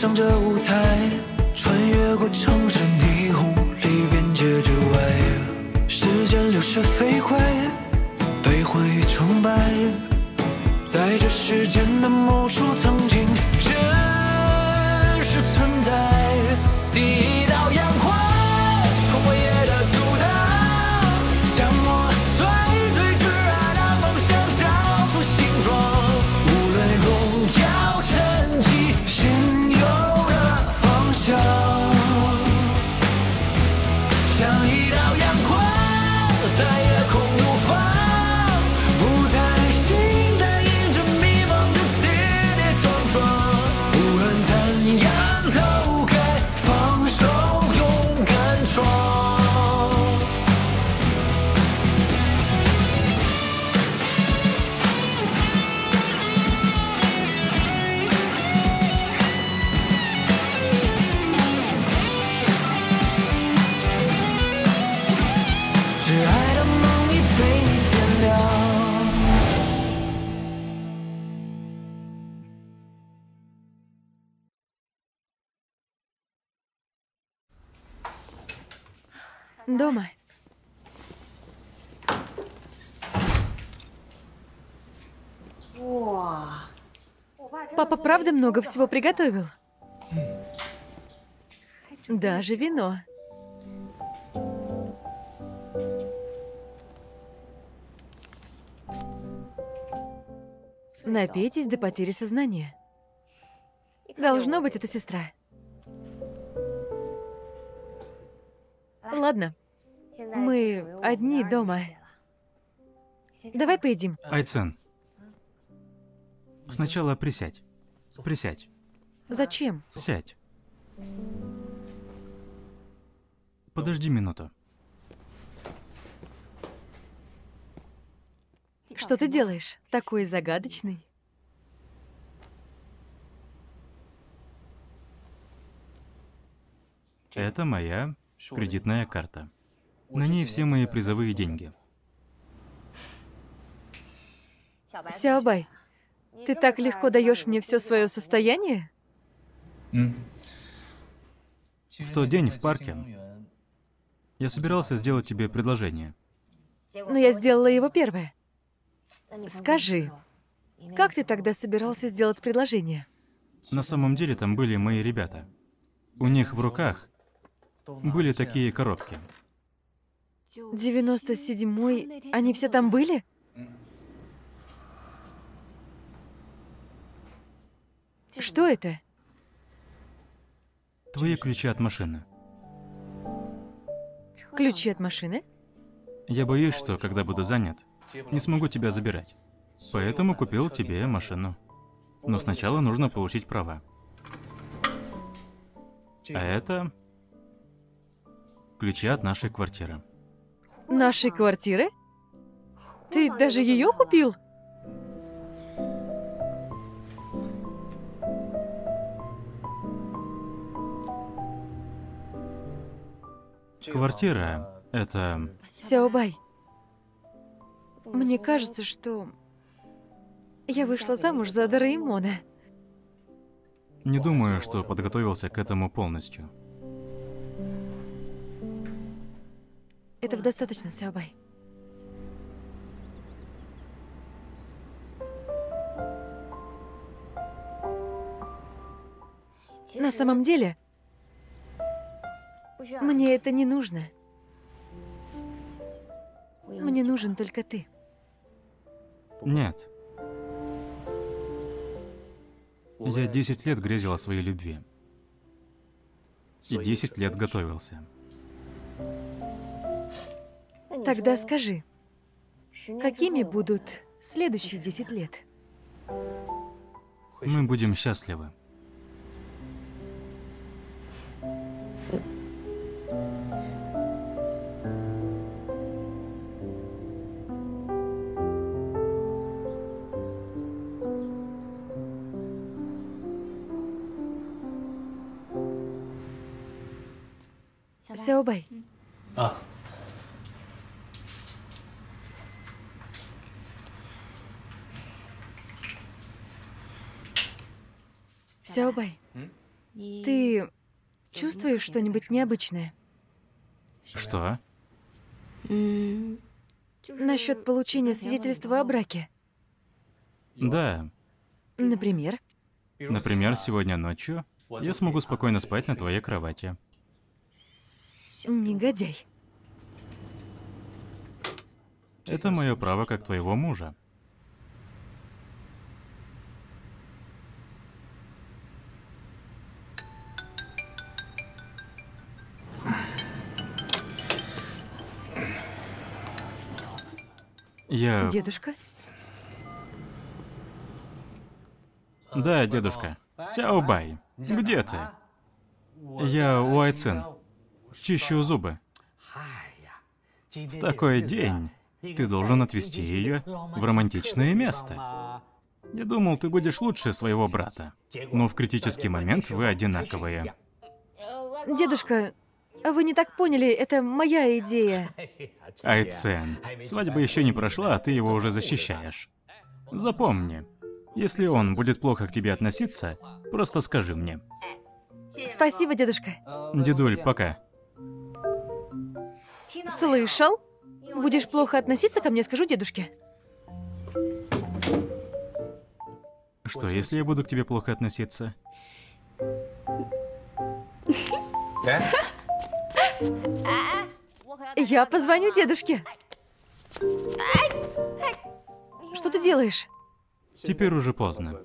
上这舞台，穿越过城市霓虹里边界之外，时间流逝飞快，悲欢与成败，在这时间的某处，曾经 Дома. Папа правда много всего приготовил? Даже вино. Напейтесь до потери сознания. Должно быть, это сестра. Ладно, мы одни дома. Давай поедим. Айцен. Сначала присядь. Присядь. Зачем? Сядь. Подожди минуту. Что ты делаешь? Такой загадочный. Это моя кредитная карта. На ней все мои призовые деньги. Сяобай, ты так легко даешь мне все свое состояние? В тот день в парке я собирался сделать тебе предложение. Но я сделала его первое. Скажи, как ты тогда собирался сделать предложение? На самом деле там были мои ребята. У них в руках были такие коробки. 97-й, они все там были? Что это? Твои ключи от машины. Ключи от машины? Я боюсь, что когда буду занят, не смогу тебя забирать. Поэтому купил тебе машину. Но сначала нужно получить права. А это ключи от нашей квартиры. Нашей квартиры? Ты даже ее купил? Квартира — это... Сяобай, мне кажется, что я вышла замуж за Дораэмона. Не думаю, что подготовился к этому полностью. Этого достаточно, Сяобай. На самом деле, мне это не нужно. Мне нужен только ты. Нет. Я 10 лет грезил о своей любви. И 10 лет готовился. Тогда скажи, какими будут следующие 10 лет? Мы будем счастливы. Сяобай, 啊，Сяобай, Ты чувствуешь что-нибудь необычное? Что? Насчет получения свидетельства о браке. Да. Например? Например, сегодня ночью я смогу спокойно спать на твоей кровати. Негодяй. Это мое право как твоего мужа. Я... Дедушка? Да, дедушка. Сяобай, где ты? Я Уайцин. Чищу зубы. В такой день ты должен отвезти ее в романтичное место. Я думал, ты будешь лучше своего брата. Но в критический момент вы одинаковые. Дедушка, вы не так поняли, это моя идея. Айцен, свадьба еще не прошла, а ты его уже защищаешь. Запомни, если он будет плохо к тебе относиться, просто скажи мне. Спасибо, дедушка. Дедуль, пока. Слышал? Будешь плохо относиться ко мне, скажу дедушке. Что, если я буду к тебе плохо относиться? Я позвоню дедушке. Что ты делаешь? Теперь уже поздно.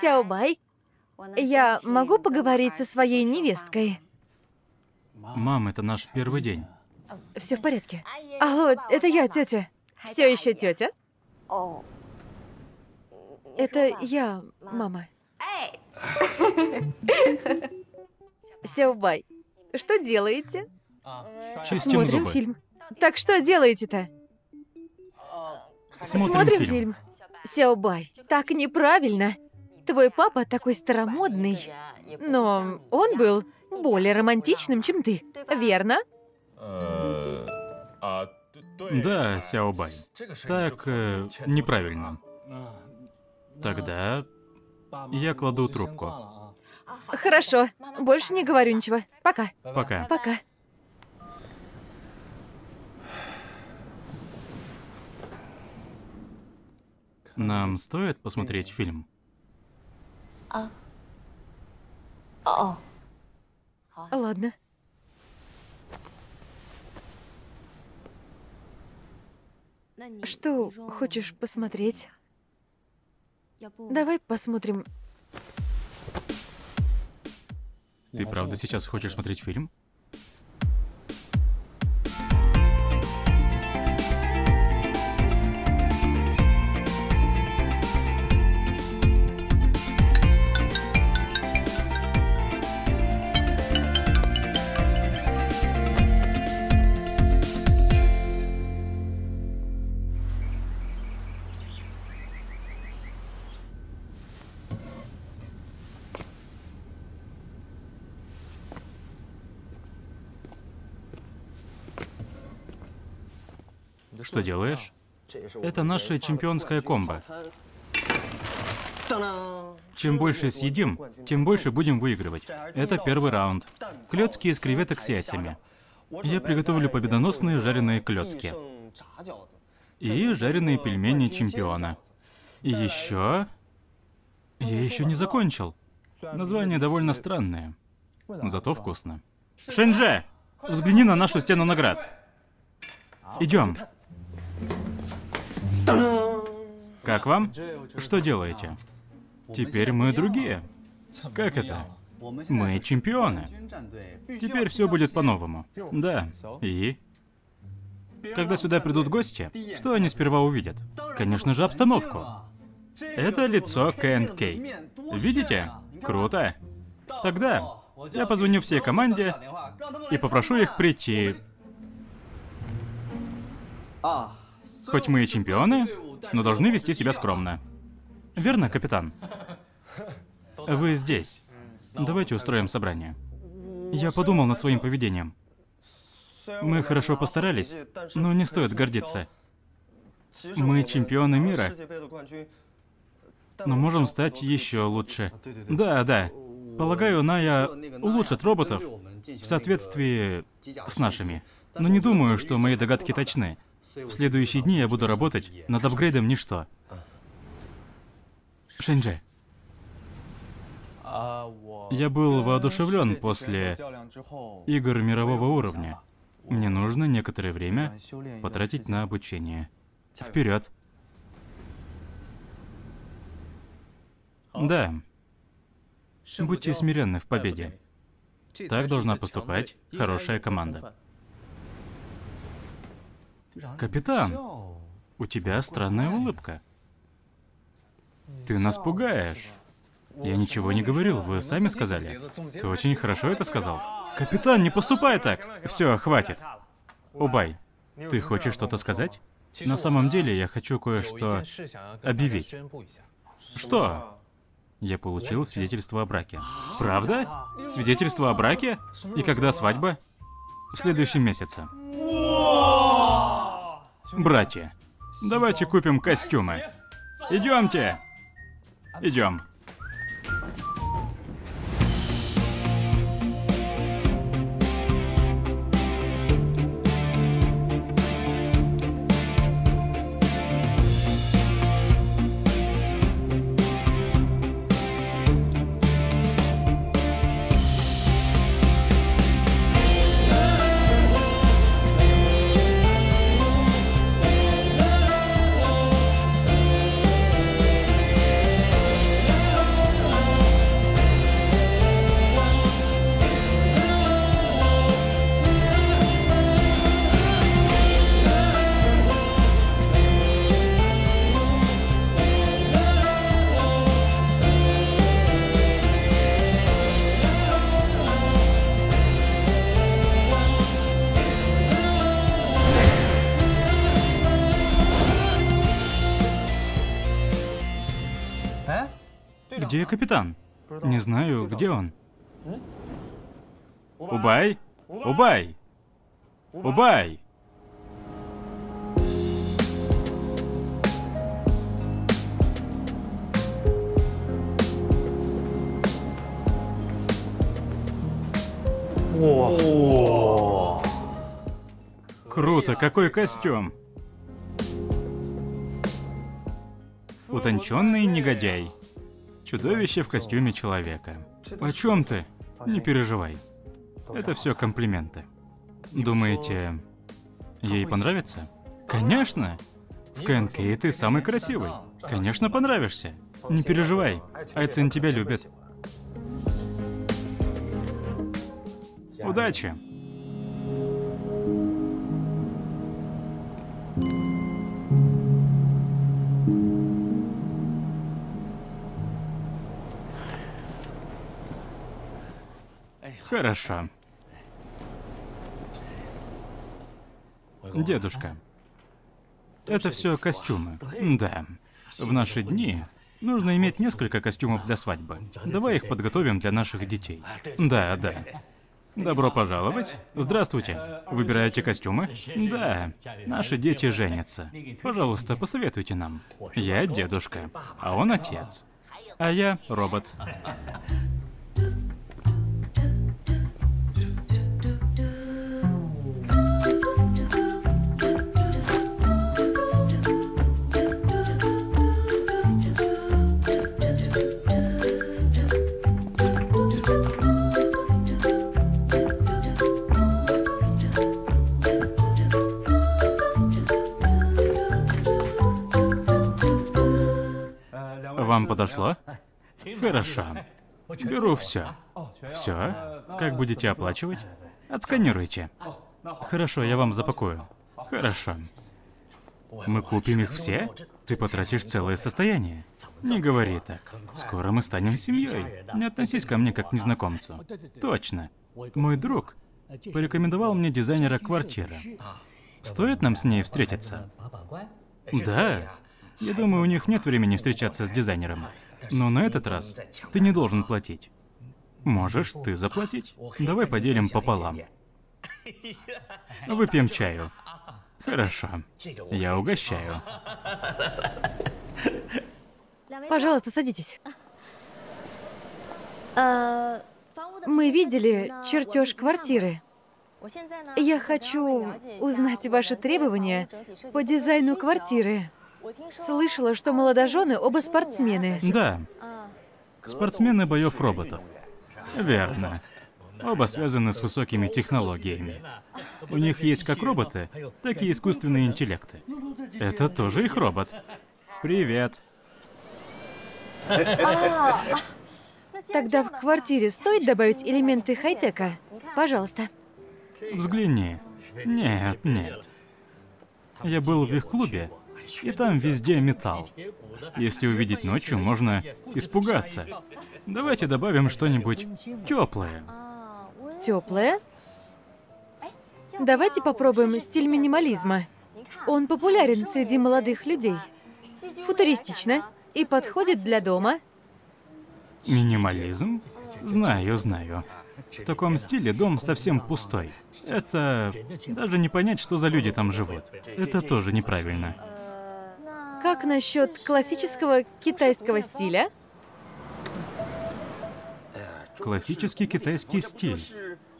Сяобай, я могу поговорить со своей невесткой? мам, это наш первый день. Все в порядке. Алло, это я, тетя. Все еще тетя? Это я, мама. Сяобай, что делаете? Чистим Смотрим зубы. фильм. Так что делаете-то? Смотрим, фильм. Сяобай, так неправильно. Твой папа такой старомодный. Но он был более романтичным, чем ты. Верно? Да, Сяобай. Так, э, неправильно. Тогда я кладу трубку. Хорошо. Больше не говорю ничего. Пока. Пока. Пока. Нам стоит посмотреть фильм? Ладно. Что хочешь посмотреть? Давай посмотрим. Ты правда сейчас хочешь смотреть фильм? Что делаешь? Это наша чемпионская комбо. Чем больше съедим, тем больше будем выигрывать. Это первый раунд. Клёцки из креветок с яйцами. Я приготовлю победоносные жареные клёцки. И жареные пельмени чемпиона. И еще... Я еще не закончил. Название довольно странное. Зато вкусно. Шэньже! Взгляни на нашу стену наград. Идем. Как вам? Что делаете? Теперь мы другие. Как это? Мы чемпионы. Теперь все будет по-новому. Да. И? Когда сюда придут гости, что они сперва увидят? Конечно же, обстановку. Это лицо Кэнт Кей. Видите? Круто. Тогда Я позвоню всей команде и попрошу их прийти. Хоть мы и чемпионы, но должны вести себя скромно. Верно, капитан? Вы здесь. Давайте устроим собрание. Я подумал над своим поведением. Мы хорошо постарались, но не стоит гордиться. Мы чемпионы мира, но можем стать еще лучше. Да, да. Полагаю, Ная улучшит роботов в соответствии с нашими. Но не думаю, что мои догадки точны. В следующие дни я буду работать над апгрейдом ничто. Шэньджи, я был воодушевлен после игр мирового уровня. Мне нужно некоторое время потратить на обучение. Вперед. Да. Будьте смиренны в победе. Так должна поступать хорошая команда. Капитан, у тебя странная улыбка. Ты нас пугаешь. Я ничего не говорил, вы сами сказали. Ты очень хорошо это сказал. Капитан, не поступай так! Все, хватит. Убай, ты хочешь что-то сказать? На самом деле я хочу кое-что объявить. Что? Я получил свидетельство о браке. Правда? Свидетельство о браке? И когда свадьба? В следующем месяце. Братья, давайте купим костюмы. Идемте. Идем. Капитан? Не знаю, где он. Убай! Убай! Убай! Круто, какой костюм! Утонченный негодяй. Чудовище в костюме человека. О чем ты? Не переживай. Это все комплименты. Думаете, ей понравится? Конечно! В КНК ты самый красивый. Конечно, понравишься. Не переживай. Айцин тебя любит. Удачи! Хорошо. Дедушка, это все костюмы. Да. В наши дни нужно иметь несколько костюмов для свадьбы. Давай их подготовим для наших детей. Да, да. Добро пожаловать. Здравствуйте. Выбираете костюмы? Да. Наши дети женятся. Пожалуйста, посоветуйте нам. Я дедушка, а он отец. А я робот. Вам подошло? Хорошо. Беру все. Все? Как будете оплачивать? Отсканируйте. Хорошо, я вам запакую. Хорошо. Мы купим их все? Ты потратишь целое состояние. Не говори так. Скоро мы станем семьей. Не относись ко мне как к незнакомцу. Точно. Мой друг порекомендовал мне дизайнера квартиры. Стоит нам с ней встретиться? Да. Я думаю, у них нет времени встречаться с дизайнером. Но на этот раз ты не должен платить. Можешь ты заплатить? Давай поделим пополам. Выпьем чаю. Хорошо. Я угощаю. Пожалуйста, садитесь. Мы видели чертеж квартиры. Я хочу узнать ваши требования по дизайну квартиры. Слышала, что молодожены оба спортсмены. Да, спортсмены боев роботов. Верно. Оба связаны с высокими технологиями. У них есть как роботы, так и искусственные интеллекты. Это тоже их робот. Привет. Тогда в квартире стоит добавить элементы хай-тека? Пожалуйста. Взгляни. Нет, нет. Я был в их клубе, и там везде металл. Если увидеть ночью, можно испугаться. Давайте добавим что-нибудь теплое. Теплое? Давайте попробуем стиль минимализма. Он популярен среди молодых людей. Футуристично и подходит для дома. Минимализм? Знаю, знаю. В таком стиле дом совсем пустой. Это... Даже не понять, что за люди там живут. Это тоже неправильно. Как насчет классического китайского стиля? Классический китайский стиль.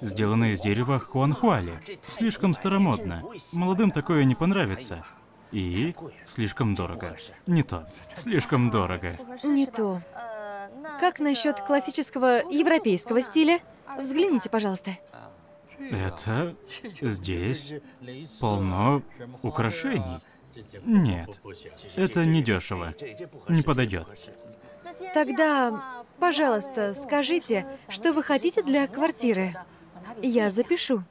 Сделанный из дерева хуанхуали. Слишком старомодно. Молодым такое не понравится. И слишком дорого. Не то. Слишком дорого. Не то. Как насчет классического европейского стиля? Взгляните, пожалуйста. Это... Здесь полно украшений. Нет, это не дешево. Не подойдет. Тогда, пожалуйста, скажите, что вы хотите для квартиры. Я запишу.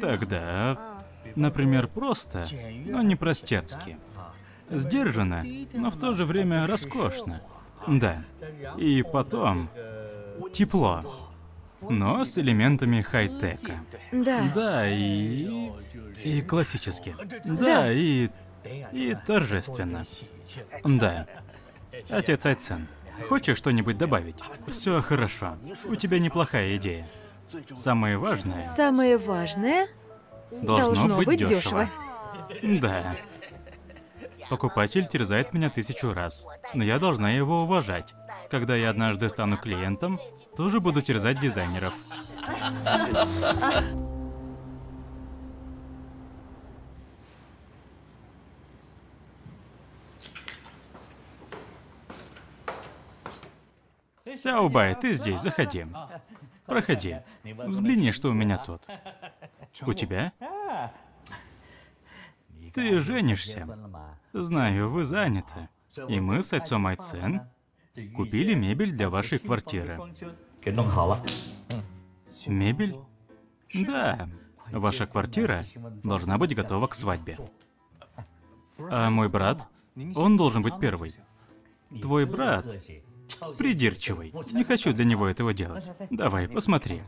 Тогда, например, просто, но не простецки. Сдержанно, но в то же время роскошно. Да. И потом тепло, но с элементами хай-тека. Да. Да, и... и классически. Да, Да. и... и торжественно. Да. Отец Айцен, хочешь что-нибудь добавить? Все хорошо. У тебя неплохая идея. Самое важное Самое важное должно, должно быть, быть дешево. дешево. Да. Покупатель терзает меня тысячу раз, но я должна его уважать. Когда я однажды стану клиентом, тоже буду терзать дизайнеров. Сяобай, ты здесь, заходи. Проходи. Взгляни, что у меня тут. У тебя? Ты женишься. Знаю, вы заняты. И мы с отцом Айцен купили мебель для вашей квартиры. Мебель? Да. Ваша квартира должна быть готова к свадьбе. А мой брат? Он должен быть первый. Твой брат придирчивый. Не хочу для него этого делать. Давай, посмотри.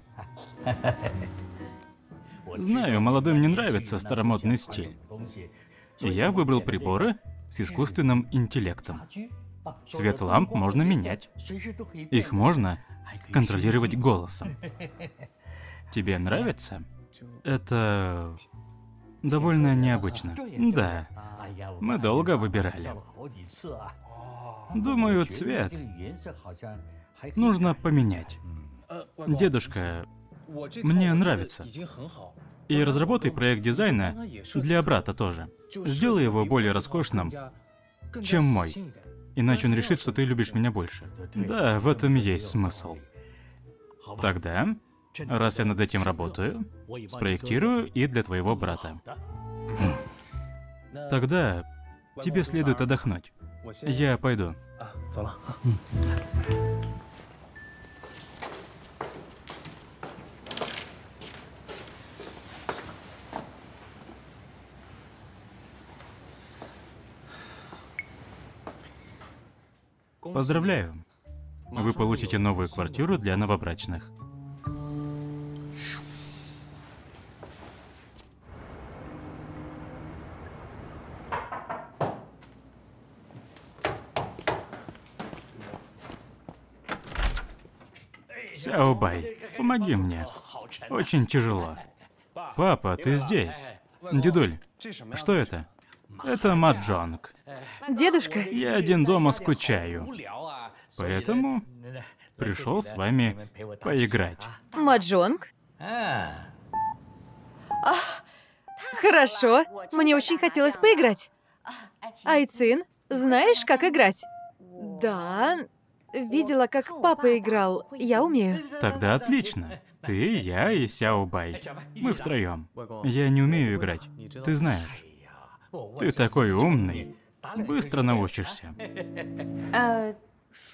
Знаю, молодым не нравится старомодный стиль. И я выбрал приборы с искусственным интеллектом. Цвет ламп можно менять. Их можно контролировать голосом. Тебе нравится? Это довольно необычно. Да, мы долго выбирали. Думаю, цвет нужно поменять. Дедушка, мне нравится. И разработай проект дизайна для брата тоже. Сделай его более роскошным, чем мой. Иначе он решит, что ты любишь меня больше. Да, в этом есть смысл. Тогда, раз я над этим работаю, спроектирую и для твоего брата. Тогда тебе следует отдохнуть. Я пойду. Поздравляю. Вы получите новую квартиру для новобрачных. Сяобай, помоги мне. Очень тяжело. Папа, ты здесь? Дедуль, что это? Это маджонг. Дедушка, Я один дома скучаю. Поэтому пришел с вами поиграть. маджонг? Хорошо, мне очень хотелось поиграть. Айцин, знаешь, как играть? Да, видела, как папа играл. Я умею. Тогда отлично. Ты, я и Сяобай. Мы втроем. Я не умею играть. Ты знаешь. Ты такой умный. Быстро научишься.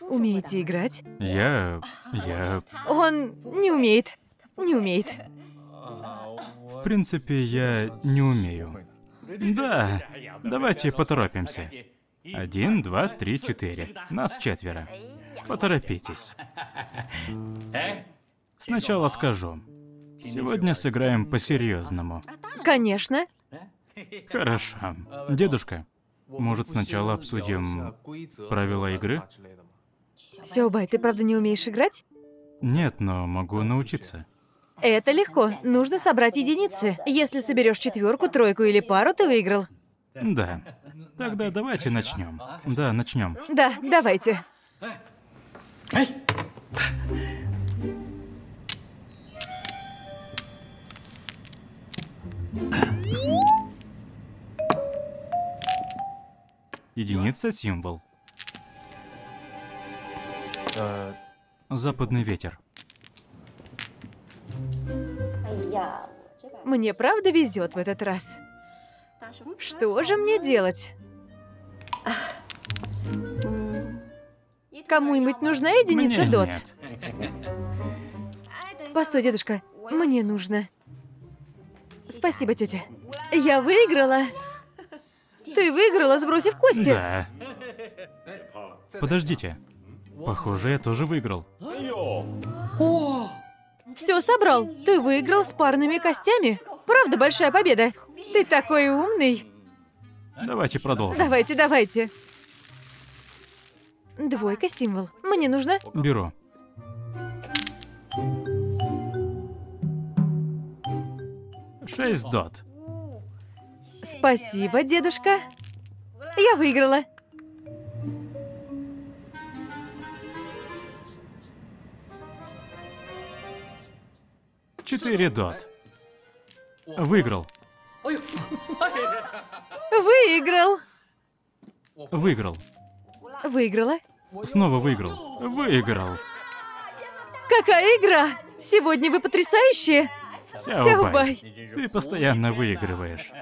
Умеете играть? Я... я... Он не умеет. Не умеет. В принципе, я не умею. Да, давайте поторопимся. Один, два, три, четыре. Нас четверо. Поторопитесь. Сначала скажу. Сегодня сыграем по-серьезному. Конечно. Хорошо. Дедушка, может сначала обсудим правила игры? Сёбай, ты правда не умеешь играть? Нет, но могу научиться. Это легко. Нужно собрать единицы. Если соберешь четверку, тройку или пару, ты выиграл. Да. Тогда давайте начнем. Да, начнем. Да, давайте. Единица символ. Западный ветер. Мне правда везет в этот раз. Что же мне делать? Кому-нибудь нужна единица Мне дот? нет. Постой, дедушка, мне нужно. Спасибо, тетя. Я выиграла. Ты выиграла, сбросив кости. Да. Подождите. Похоже, я тоже выиграл. Все собрал. Ты выиграл с парными костями. Правда, большая победа. Ты такой умный. Давайте продолжим. Давайте, давайте. Двойка символ. Мне нужно. Беру. Шесть дот. Спасибо, дедушка. Я выиграла. Четыре дот. Выиграл. Выиграл. Выиграл. Выиграла. Снова выиграл. Выиграл. Какая игра! Сегодня вы потрясающие. Сяобай. Ты постоянно выигрываешь.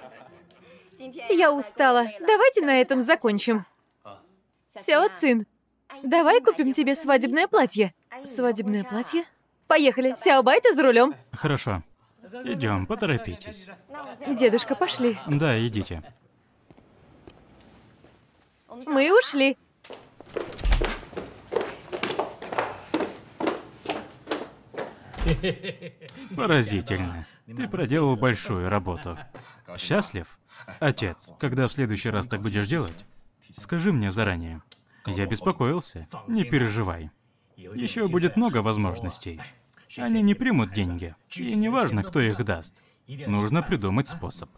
Я устала. Давайте на этом закончим. Сяо Цин, давай купим тебе свадебное платье. Свадебное платье? Поехали. Сяобай, ты за рулем. Хорошо. Идем, поторопитесь. Дедушка, пошли. Да, идите. Мы ушли. Поразительно. Ты проделал большую работу. Счастлив? Отец, когда в следующий раз так будешь делать, скажи мне заранее. Я беспокоился. Не переживай. Еще будет много возможностей. Они не примут деньги. И неважно, кто их даст. Нужно придумать способ.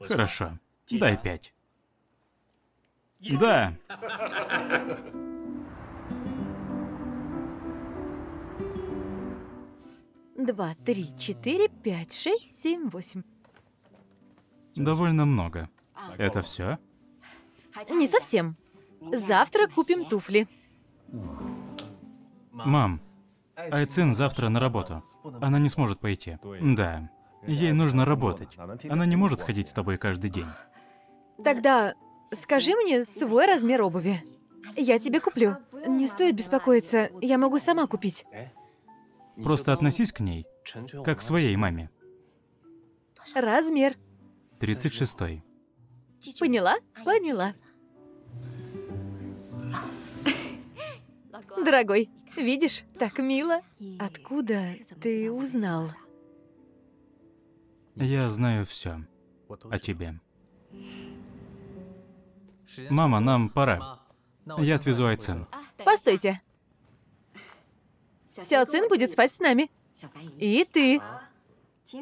Хорошо. Дай пять. Да. Два, три, четыре, пять, шесть, семь, восемь. Довольно много. Это все? Не совсем. Завтра купим туфли. Мам, Айцин завтра на работу. Она не сможет пойти. Да. Ей нужно работать. Она не может ходить с тобой каждый день. Тогда скажи мне свой размер обуви. Я тебе куплю. Не стоит беспокоиться, я могу сама купить. Просто относись к ней, как к своей маме. Размер. 36-й. Поняла? Поняла. Дорогой, видишь, так мило. Откуда ты узнал? Я знаю все о тебе. Мама, нам пора. Я отвезу Айцен. Постойте. Сяо Цин будет спать с нами. И ты.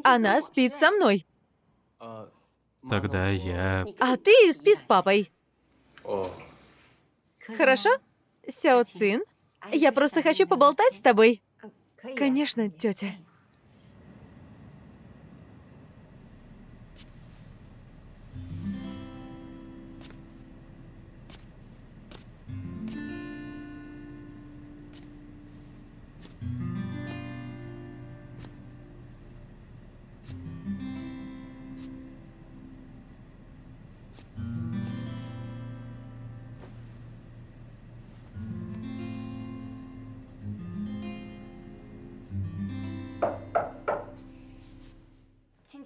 Она спит со мной. Тогда я... А ты спи с папой. Хорошо? Сяо Цин, я просто хочу поболтать с тобой. Конечно, тетя.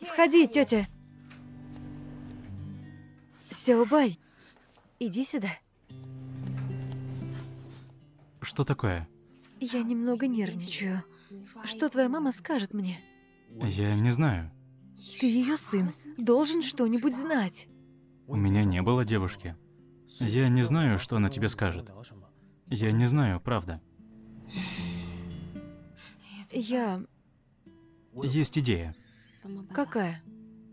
Входи, тетя. Сяобай, иди сюда. Что такое? Я немного нервничаю. Что твоя мама скажет мне? Я не знаю. Ты ее сын. Должен что-нибудь знать. У меня не было девушки. Я не знаю, что она тебе скажет. Я не знаю, правда. Я... Есть идея. Какая?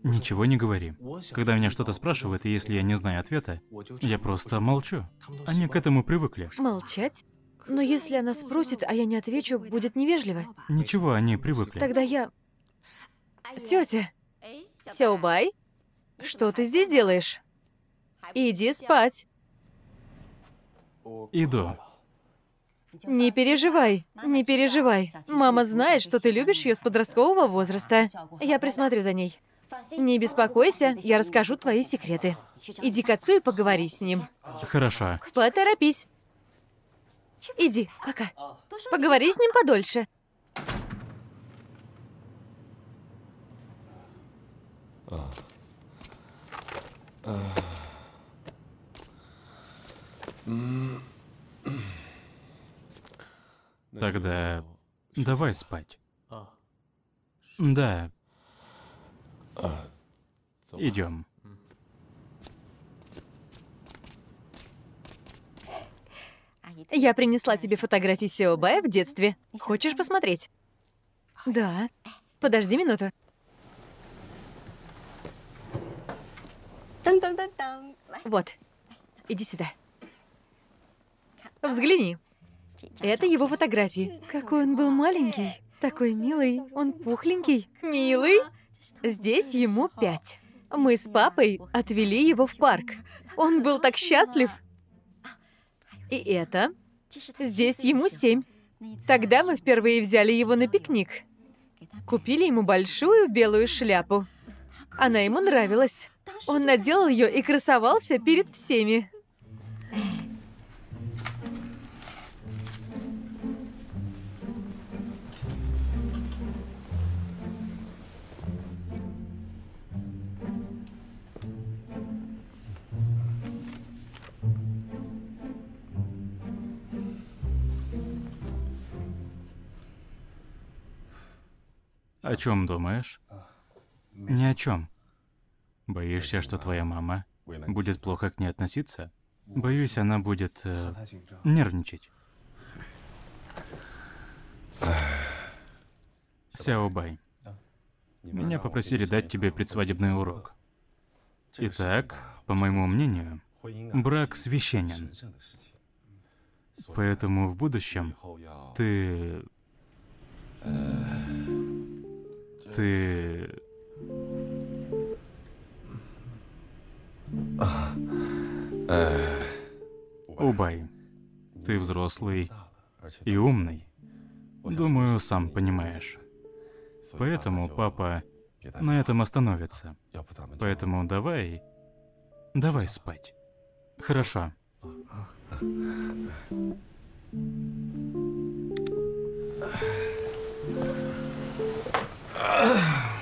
Ничего не говори. Когда меня что-то спрашивают, и если я не знаю ответа, я просто молчу. Они к этому привыкли. Молчать? Но если она спросит, а я не отвечу, будет невежливо. Ничего, они привыкли. Тогда я... Тетя, Сяобай, что ты здесь делаешь? Иди спать. Иду. Не переживай, не переживай. Мама знает, что ты любишь ее с подросткового возраста. Я присмотрю за ней. Не беспокойся, я расскажу твои секреты. Иди к отцу и поговори с ним. Хорошо. Поторопись. Иди, пока. Поговори с ним подольше. Тогда давай спать. Да. Идем. Я принесла тебе фотографии Сеобая в детстве. Хочешь посмотреть? Да. Подожди минуту. Вот. Иди сюда. Взгляни. Это его фотографии. Какой он был маленький. Такой милый. Он пухленький. Милый. Здесь ему пять. Мы с папой отвели его в парк. Он был так счастлив. И это... Здесь ему семь. Тогда мы впервые взяли его на пикник. Купили ему большую белую шляпу. Она ему нравилась. Он надел ее и красовался перед всеми. О чем думаешь? Ни о чем. Боишься, что твоя мама будет плохо к ней относиться? Боюсь, она будет э, нервничать. Сяобай, меня попросили дать тебе предсвадебный урок. Итак, по моему мнению, брак священен. Поэтому в будущем ты... Ты... Убай, ты взрослый и умный. Думаю, сам понимаешь. Поэтому папа на этом остановится. Поэтому давай... Давай спать. Хорошо. Ugh.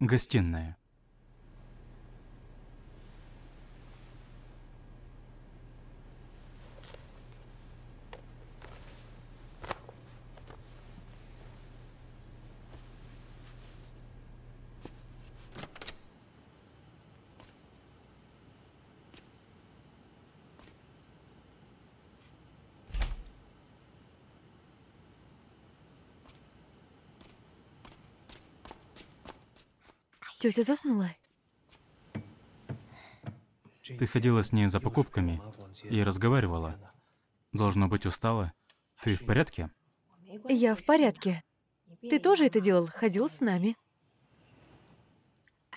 Гостиная. Тетя заснула. Ты ходила с ней за покупками и разговаривала. Должно быть устала. Ты в порядке? Я в порядке. Ты тоже это делал? Ходил с нами.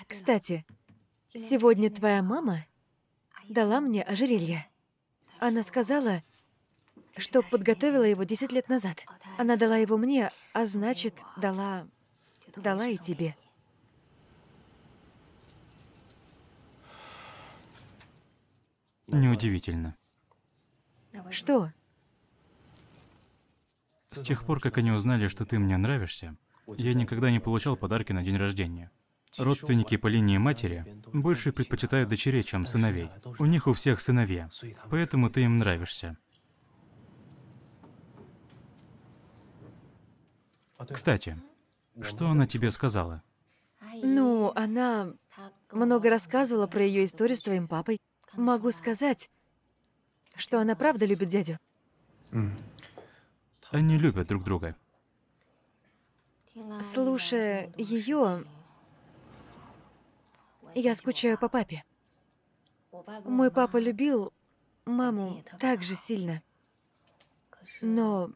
Кстати, сегодня твоя мама дала мне ожерелье. Она сказала, что подготовила его 10 лет назад. Она дала его мне, а значит, дала... дала и тебе. Неудивительно. Что? С тех пор, как они узнали, что ты мне нравишься, я никогда не получал подарки на день рождения. Родственники по линии матери больше предпочитают дочерей, чем сыновей. У них у всех сыновья, поэтому ты им нравишься. Кстати, что она тебе сказала? Ну, она много рассказывала про ее историю с твоим папой. Могу сказать, что она правда любит дядю. Они любят друг друга. Слушая ее, я скучаю по папе. Мой папа любил маму так же сильно. Но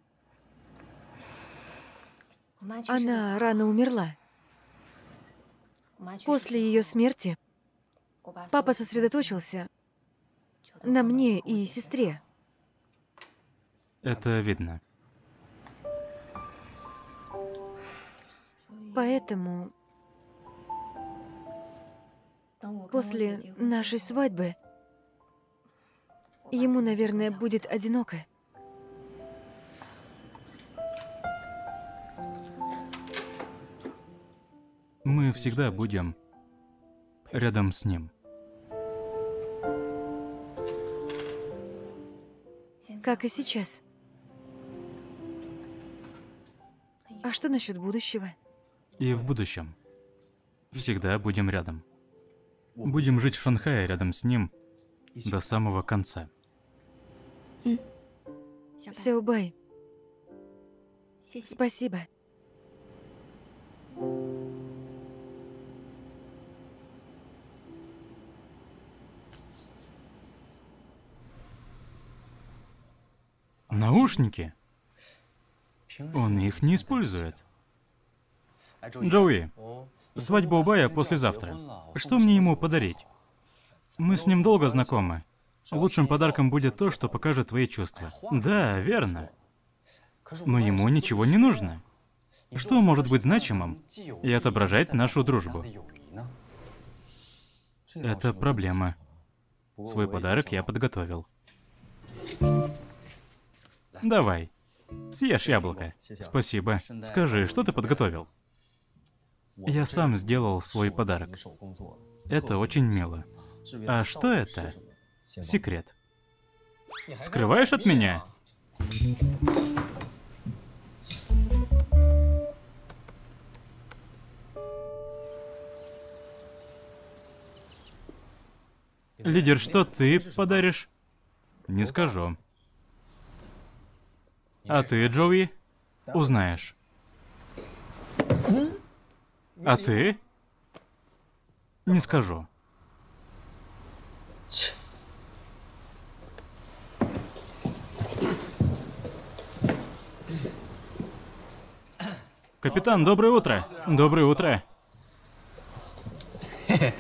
она рано умерла. После ее смерти папа сосредоточился на мне и сестре. Это видно. Поэтому после нашей свадьбы ему, наверное, будет одиноко. Мы всегда будем рядом с ним. Как и сейчас. А что насчет будущего? И в будущем. Всегда будем рядом. Будем жить в Шанхае рядом с ним до самого конца. Сяобай, спасибо. Наушники? Он их не использует. Джоуи, свадьба у Бая послезавтра. Что мне ему подарить? Мы с ним долго знакомы. Лучшим подарком будет то, что покажет твои чувства. Да, верно. Но ему ничего не нужно. Что может быть значимым и отображать нашу дружбу? Это проблема. Свой подарок я подготовил. Давай. Съешь яблоко. Спасибо. Скажи, что ты подготовил? Я сам сделал свой подарок. Это очень мило. А что это? Секрет. Скрываешь от меня? Лидер, что ты подаришь? Не скажу. А ты, Джоуи, узнаешь. А ты? Не скажу. Капитан, доброе утро. Доброе утро.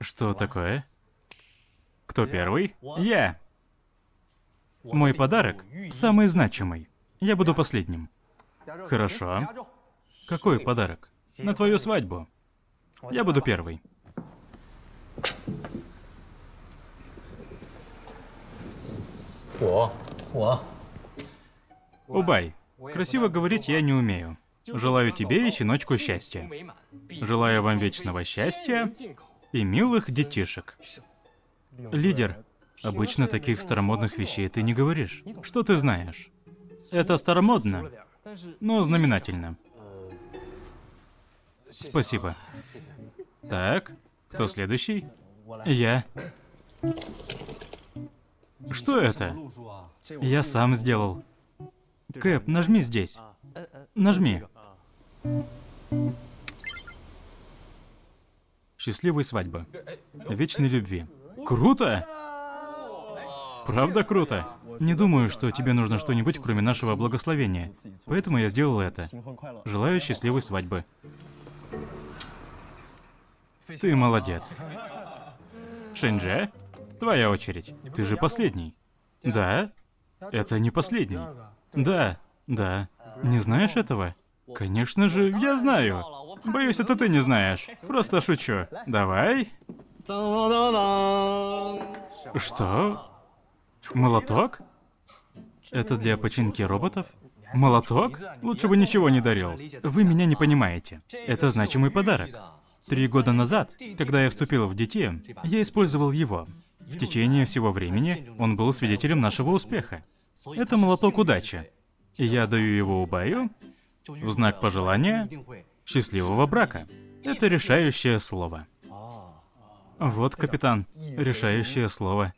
Что такое? Кто первый? Я. Мой подарок самый значимый. Я буду последним. Хорошо. Какой подарок? На твою свадьбу. Я буду первый. Убай, Красиво говорить я не умею. Желаю тебе и щеночку счастья. Желаю вам вечного счастья и милых детишек. Лидер, обычно таких старомодных вещей ты не говоришь. Что ты знаешь? Это старомодно, но знаменательно. Спасибо. Так, кто следующий? Я. Что это? Я сам сделал. Кэп, нажми здесь. Нажми. Счастливой свадьбы. Вечной любви. Круто! Правда круто? Не думаю, что тебе нужно что-нибудь, кроме нашего благословения. Поэтому я сделал это. Желаю счастливой свадьбы. Ты молодец. Шэньдже, твоя очередь. Ты же последний. Да? Это не последний. Да, да. Не знаешь этого? Конечно же, я знаю. Боюсь, это ты не знаешь. Просто шучу. Давай. Что? Молоток? Это для починки роботов? Молоток? Лучше бы ничего не дарил. Вы меня не понимаете. Это значимый подарок. Три года назад, когда я вступил в детей, я использовал его. В течение всего времени он был свидетелем нашего успеха. Это молоток удачи. И я даю его Убаю в знак пожелания счастливого брака. Это решающее слово. Вот, капитан, решающее слово.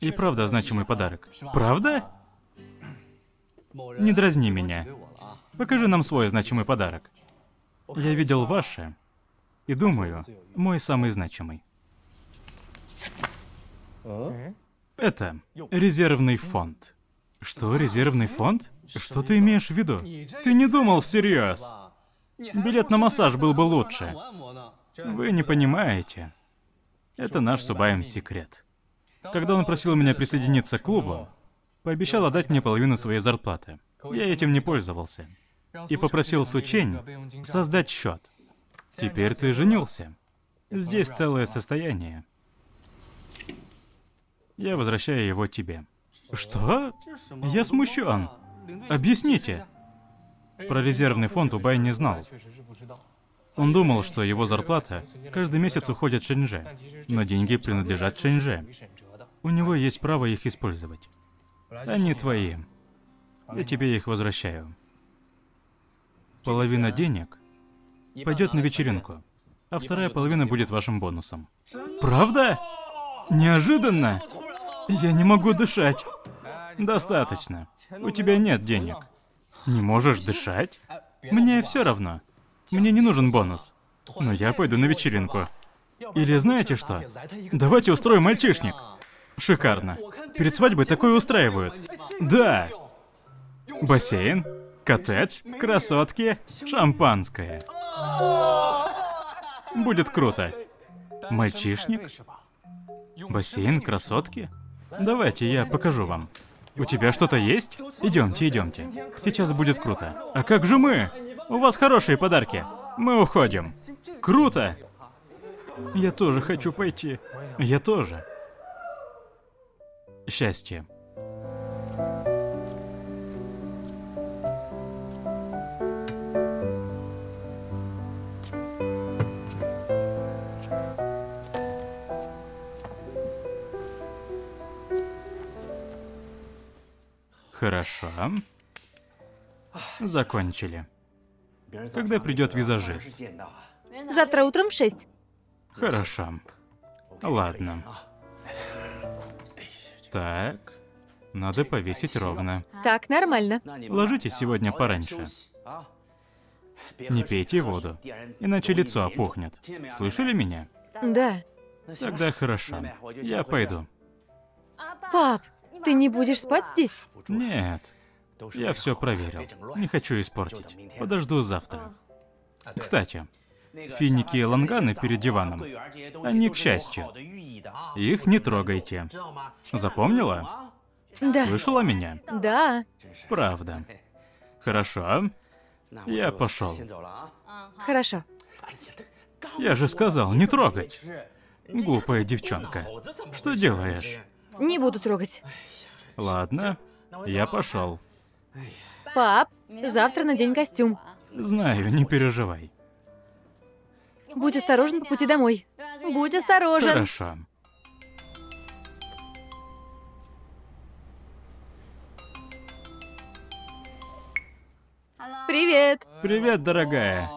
И правда значимый подарок. Правда? Не дразни меня. Покажи нам свой значимый подарок. Я видел ваше и думаю, мой самый значимый. Это резервный фонд. Что, резервный фонд? Что ты имеешь в виду? Ты не думал всерьез. Билет на массаж был бы лучше. Вы не понимаете. Это наш Субаем секрет. Когда он просил меня присоединиться к клубу, пообещал отдать мне половину своей зарплаты. Я этим не пользовался. И попросил Сучень создать счет. Теперь ты женился. Здесь целое состояние. Я возвращаю его тебе. Что? Я смущен. Объясните. Про резервный фонд Убай не знал. Он думал, что его зарплата каждый месяц уходит Шэньже, но деньги принадлежат Шэньже. У него есть право их использовать. Они твои. Я тебе их возвращаю. Половина денег пойдет на вечеринку, а вторая половина будет вашим бонусом. Правда? Неожиданно! Я не могу дышать. Достаточно. У тебя нет денег. Не можешь дышать? Мне все равно. Мне не нужен бонус. Но я пойду на вечеринку. Или знаете что? Давайте устроим мальчишник. Шикарно. Перед свадьбой такое устраивают. Да. Бассейн, коттедж, красотки, шампанское. Будет круто. Мальчишник? Бассейн, красотки? Давайте, я покажу вам. У тебя что-то есть? Идемте, идемте. Сейчас будет круто. А как же мы? У вас хорошие подарки. Мы уходим. Круто! Я тоже хочу пойти. Я тоже. Счастье. Хорошо. Закончили. Когда придет визажист? Завтра утром в шесть. Хорошо. Ладно. Так. Надо повесить ровно. Так, нормально. Ложитесь сегодня пораньше. Не пейте воду, иначе лицо опухнет. Слышали меня? Да. Тогда хорошо. Я пойду. Пап, ты не будешь спать здесь? Нет. Я все проверил. Не хочу испортить. Подожду завтра. Кстати, финики и ланганы перед диваном. Они к счастью. Их не трогайте. Запомнила? Да. Слышала меня? Да. Правда. Хорошо. Я пошел. Хорошо. Я же сказал, не трогать. Глупая девчонка. Что делаешь? Не буду трогать. Ладно. Я пошел. Пап, завтра надень костюм. Знаю, не переживай. Будь осторожен по пути домой. Будь осторожен. Хорошо. Привет. Привет, дорогая.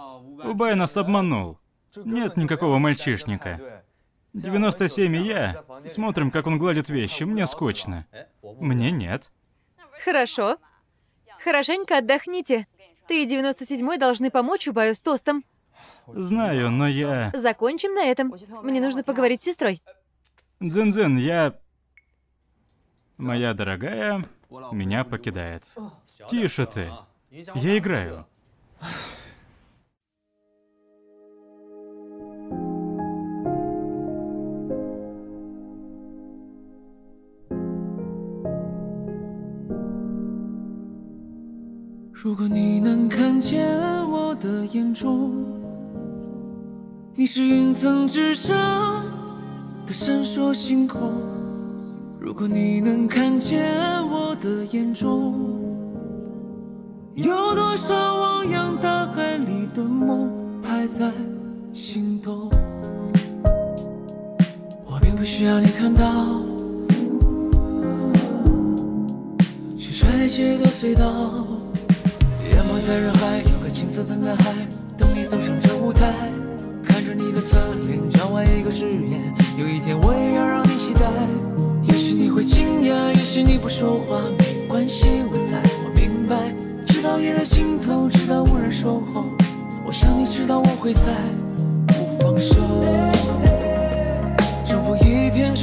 Убай нас обманул. Нет никакого мальчишника. 97 и я. Смотрим, как он гладит вещи. Мне скучно. Мне нет. Хорошо. Хорошенько отдохните. Ты и 97-й должны помочь Убаю с тостом. Знаю, но я... Закончим на этом. Мне нужно поговорить с сестрой. Дзен-дзен, я... Моя дорогая меня покидает. Тише ты. Я играю. 如果你能看见我的眼中，你是云层之上的闪烁星空。如果你能看见我的眼中，有多少汪洋大海里的梦还在心动？我并不需要你看到，是衰竭的隧道。在人海，有个青涩的男孩，等你走上这舞台，看着你的侧脸，交换一个誓言，有一天我也要让你期待。也许你会惊讶，也许你不说话，没关系，我在，我明白。直到夜的尽头，直到无人守候，我想你知道我会在，不放手。征服一片